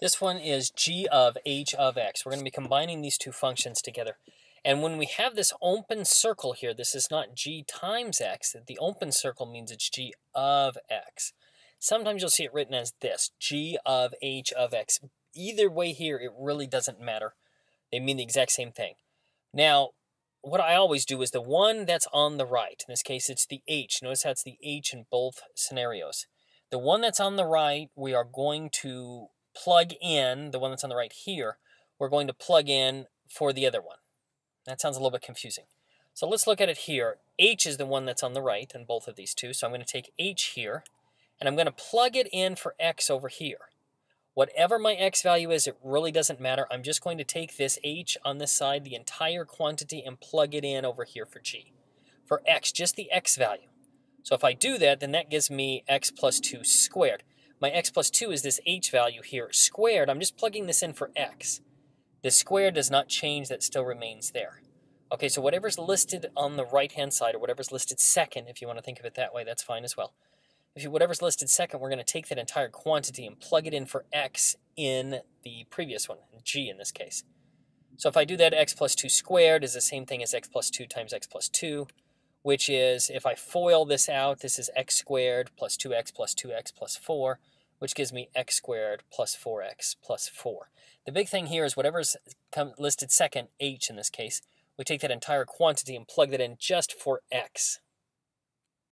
This one is g of h of x. We're going to be combining these two functions together. And when we have this open circle here, this is not g times x. The open circle means it's g of x. Sometimes you'll see it written as this, g of h of x. Either way here, it really doesn't matter. They mean the exact same thing. Now, what I always do is the one that's on the right. In this case, it's the h. Notice how it's the h in both scenarios. The one that's on the right, we are going to plug in, the one that's on the right here, we're going to plug in for the other one. That sounds a little bit confusing. So let's look at it here. H is the one that's on the right in both of these two. So I'm going to take H here, and I'm going to plug it in for X over here. Whatever my X value is, it really doesn't matter. I'm just going to take this H on this side, the entire quantity, and plug it in over here for G. For X, just the X value. So if I do that, then that gives me X plus 2 squared. My X plus 2 is this H value here squared. I'm just plugging this in for X. The square does not change, that still remains there. Okay, so whatever's listed on the right-hand side, or whatever's listed second, if you want to think of it that way, that's fine as well. If you, whatever's listed second, we're going to take that entire quantity and plug it in for x in the previous one, g in this case. So if I do that, x plus 2 squared is the same thing as x plus 2 times x plus 2, which is, if I FOIL this out, this is x squared plus 2x plus 2x plus 4, which gives me x squared plus 4x plus 4. The big thing here is whatever's listed second, h in this case, we take that entire quantity and plug that in just for x.